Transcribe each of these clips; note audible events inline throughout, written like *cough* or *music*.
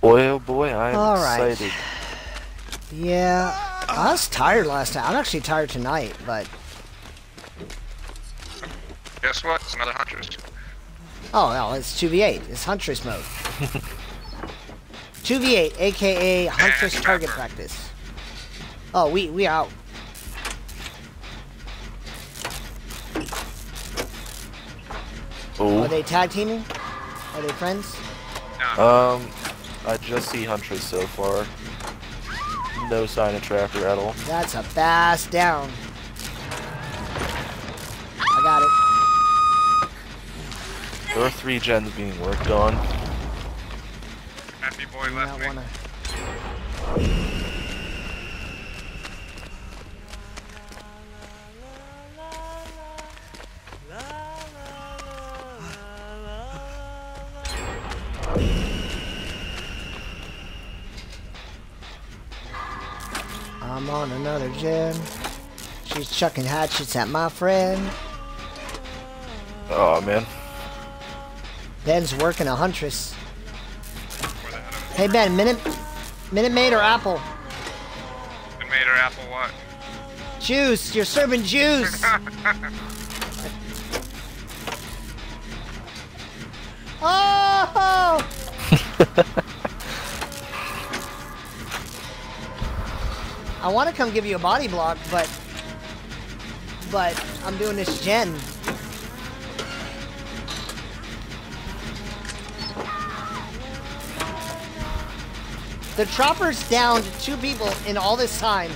Boy, oh boy, I am All right. excited. Yeah, I was tired last night. I'm actually tired tonight, but Guess what? It's another Huntress. oh no, it's 2v8. It's Huntress mode. 2v8, aka Huntress And target Trapper. practice. Oh, we we out. Oh, Are they tag teaming? Are they friends? No. um, I just see Huntress so far. No sign of Trapper at all. That's a fast down. I got it. There are three gens being worked on. Happy boy Do left not me. wanna. I'm on another gen. She's chucking hatchets at my friend. Oh man. Ben's working a huntress. Where the head of Hey Ben, minute, minute maid or apple? it made or apple what? Juice. You're serving juice. *laughs* oh! *laughs* I want to come give you a body block, but but I'm doing this gen. The chopper's downed two people in all this time,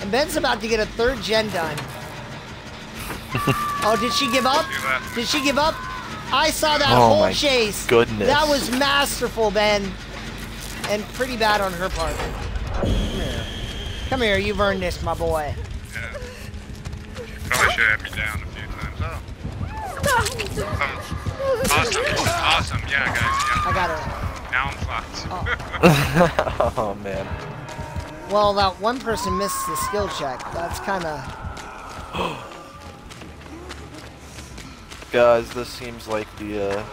and Ben's about to get a third gen done. *laughs* oh, did she give up? Did she give up? I saw that Oh whole my chase. goodness. That was masterful, Ben. And pretty bad on her part. Come here. You've earned this, my boy. Yeah. Probably should have me down a few times. Oh. Um, *laughs* awesome. Awesome. Yeah, guys. I Yeah. got her. Now I'm fucked. *laughs* oh man. Well, that one person missed the skill check. That's kind of. *gasps* Guys, this seems like the uh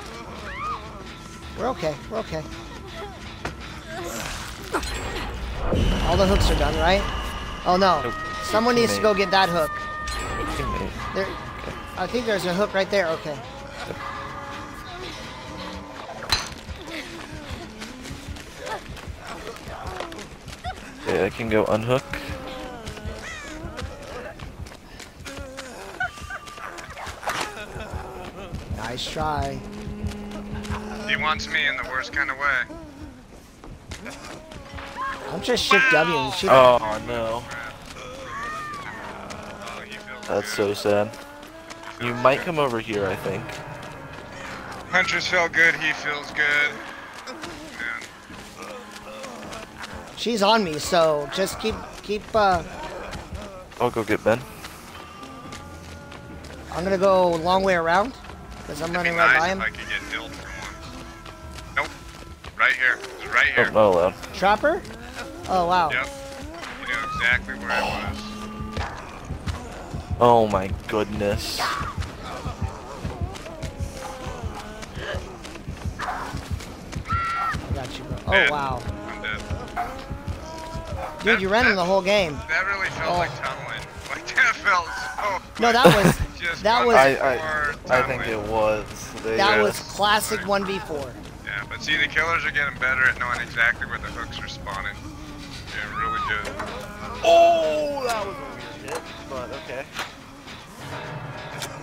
We're okay. We're okay. *laughs* All the hooks are done, right? Oh no. Nope. Someone needs to go get that hook. teammate. There. I think there's a hook right there. Okay. Yeah, I can go unhook. Nice try. he wants me in the worst kind of way. I'm just shift W and shoot. Oh no. Oh, he feels That's so sad. You might come over here, I think. Huntress felt good. He feels good. Man. She's on me, so just keep keep. uh I'll go get Ben. I'm gonna go a long way around because I'm It'd be running right nice by if him. I could get Dilt for once. Nope. Right here. It's right Oh, here. not allowed. Trapper? Oh wow. Yep. You knew exactly where I was. Oh my goodness. I got you, bro. Oh Man. wow. I'm dead. Dude, you ran him the whole game. That really felt Oh. like tunneling. *laughs* Like that felt so. No, that was *laughs* Just that was I I, I think it was. They, that was classic 1v4. Yeah, but see, the killers are getting better at knowing exactly where the hooks are spawning. Oh, that was a weird hit, but okay.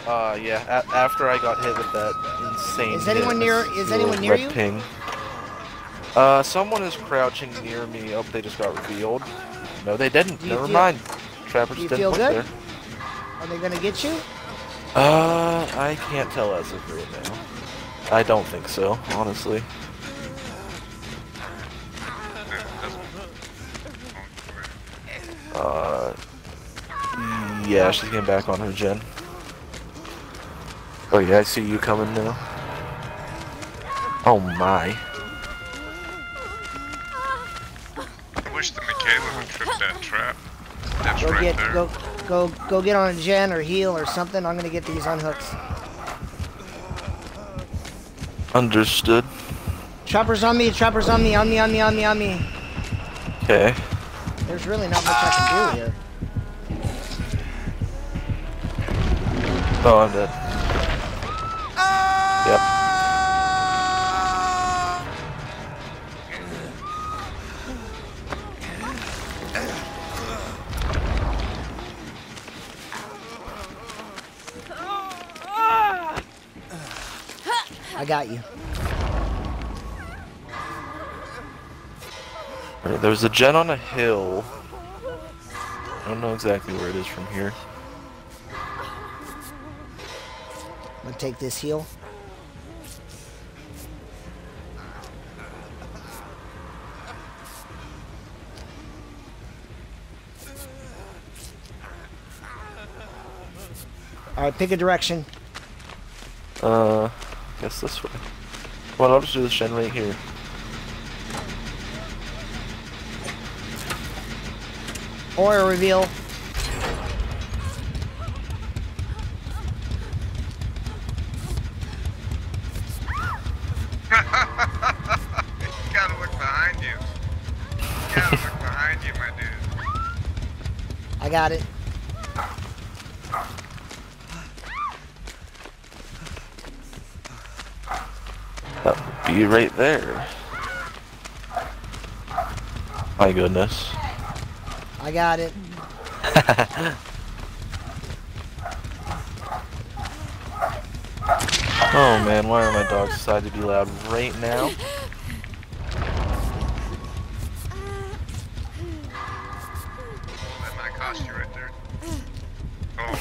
Uh, yeah. A- after I got hit with that insane. Is anyone hit, near- is anyone near you? Ping. Uh, someone is crouching near me. Oh, they just got revealed. No, they didn't. Do Never feel- mind. Trapper do you just feel didn't good? look Are they gonna get you? Uh, I can't tell as of right now. I don't think so, honestly. Uh, yeah, she's getting back on her gen. Oh yeah, I see you coming now. Oh my. I wish the Mikaela would trip that trap. That's Go right get there. go go go get on a gen or heal or something. I'm gonna get these unhooks. Understood. Choppers on me, choppers on me, on me, on me, on me, on me. Okay. There's really not much I can do here. Oh, I'm dead. Yep. I got you. There's a gen on a hill. I don't know exactly where it is from here. I'm gonna take this heal. Alright, pick a direction. Uh, I guess this way. Well, I'll just do this gen right here. Or reveal. You gotta look behind you. You gotta look behind you, my dude. I got it. That would be right there. My goodness. I got it. *laughs* Oh man, why are my dogs decided to be loud right now? That might cost you right there. Oh.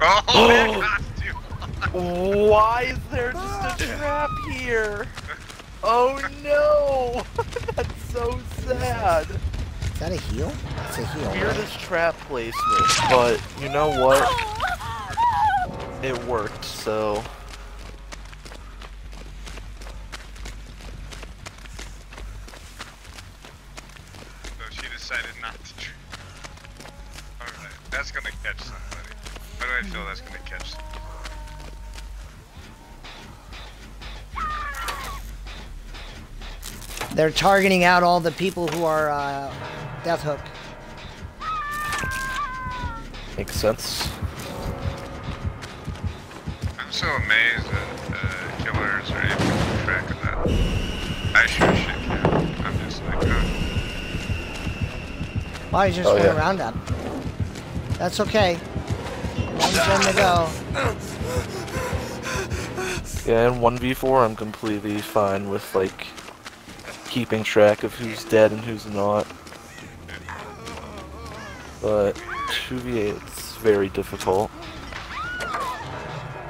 *laughs* oh, oh that. Why is there just a trap here? Oh no! *laughs* That's so sad. Is that a heal? It's a heal. right? Weirdest trap placement, but you know what? It worked, So They're targeting out all the people who are uh, Death Hook. makes sense. I'm so amazed that uh, killers are able to keep track of that. I sure as shit can. I'm just like, huh. Why you just Oh, went yeah. around that? That's okay. One gen to go. Yeah, in 1v4 I'm completely fine with like keeping track of who's dead and who's not. But 2v8 it's very difficult.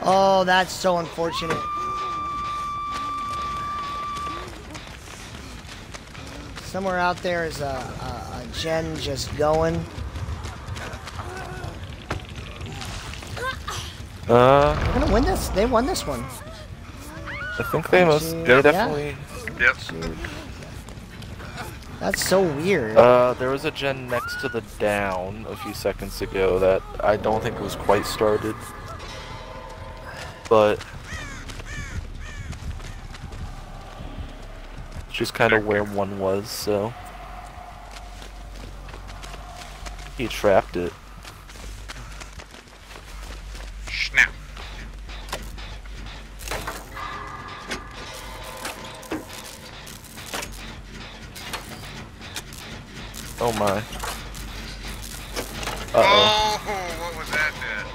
Oh, that's so unfortunate. Somewhere out there is a, a, a gen just going. Uh, They're gonna win this. They won this one. I think they most Shoot, they yeah. definitely. Yep. Shoot. That's so weird. Uh, there was a gen next to the down a few seconds ago that I don't think was quite started. But she's kind of where one was, so he trapped it. Oh my. Uh oh. Oh, what was that then?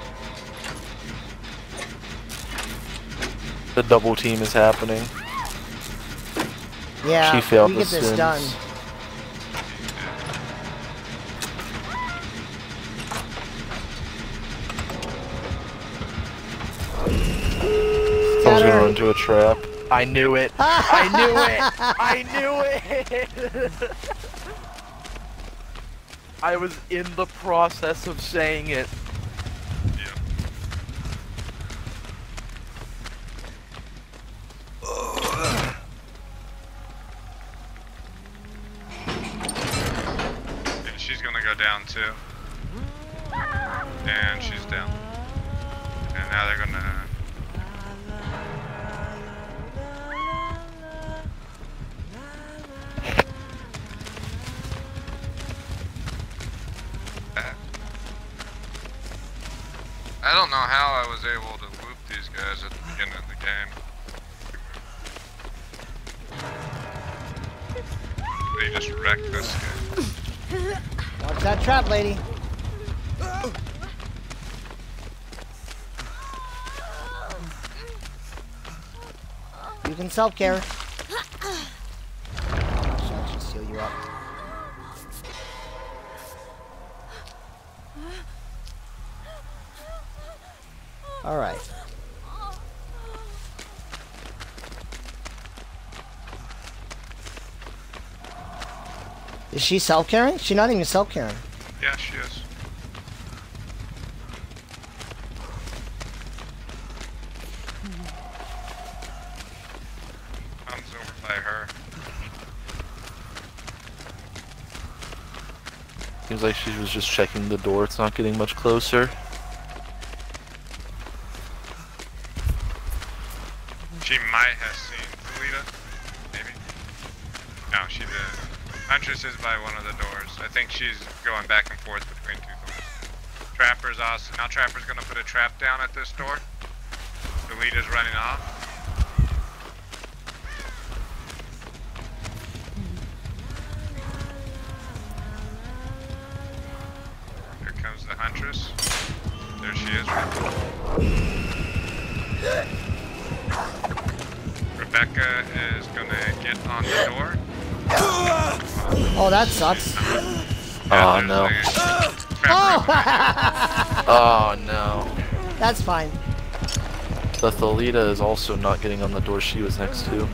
The double team is happening. yeah, she failed we get this sims. done. Someone's Got gonna her. run into a trap. *laughs* I knew it. I knew it. I knew it. I was in the process of saying it. Down too. And she's down. And now they're gonna I don't know how I was able to whoop these guys at the beginning of the game. They just wrecked this game. Watch that trap, lady. You can self-care. Just heal you up. All right. Is she self-caring? She's not even self-caring. Yeah, she is. Comes over by her. Seems like she was just checking the door. It's not getting much closer. Might have seen Thalita. Maybe. No, she didn't. Huntress is by one of the doors. I think she's going back and forth between two doors. Trapper's also. Now Trapper's gonna put a trap down at this door. Thalita's running off. Here comes the Huntress. There she is. Rebecca is gonna get on the door. Oh, that sucks. Oh, no. *laughs* Oh, Oh no. that's fine. The Thalita is also not getting on the door she was next to.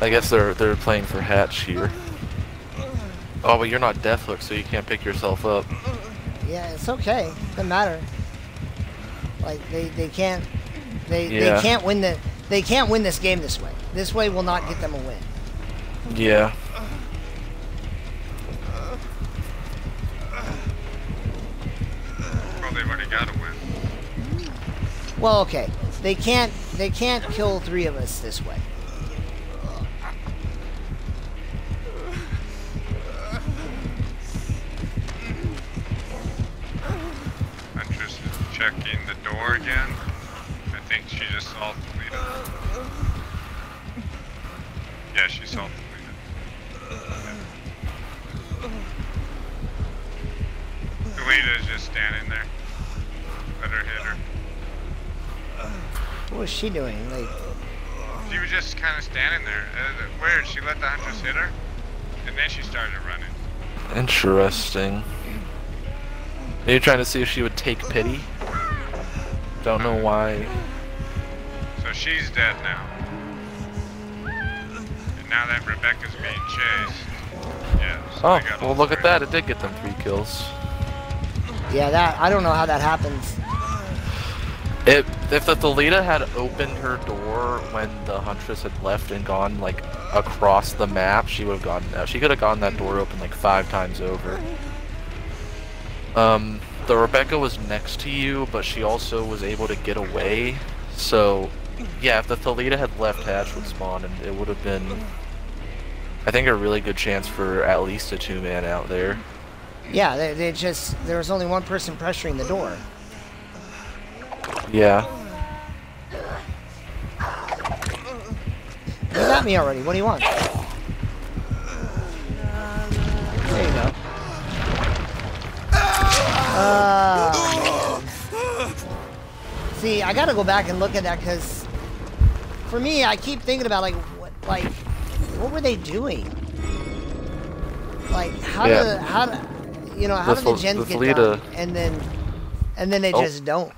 I guess they're they're playing for Hatch here. Oh, but you're not Deathhook, so you can't pick yourself up. Yeah, it's okay. Doesn't matter. Like they, they can't they Yeah. they can't win the they can't win this game this way. This way will not get them a win. Yeah. Well, they've already got to win. Well, okay. They can't they can't kill three of us this way. Huntress is checking the door again. I think she just saw Thalita. Yeah, she saw Thalita. Thalita's just standing there. Let her hit her. What was she doing? Like She was just kind of standing there. Uh, weird, she let the Huntress hit her, and then she started running. Interesting. Are you trying to see if she would take pity? Don't know why. So she's dead now. And now that Rebecca's being chased. Yeah, so Oh, got well all look at that. It did get them three kills. yeah, that I don't know how that happens. It, if the Thalita had opened her door when the Huntress had left and gone like across the map, she would have gotten out. She could have gotten that door open like five times over. Um, the Rebecca was next to you, but she also was able to get away. So, yeah, if the Thalita had left, Hatch would spawn, and it would have been, I think, a really good chance for at least a two-man out there. Yeah, they, they just there was only one person pressuring the door. Yeah. You got me already. What do you want? There you go. Uh, see, I gotta go back and look at that because, for me, I keep thinking about like, what, like, what were they doing? Like, how Yeah. do, how do, you know, how The do the gens the get done, and then, and then they Oh. just don't.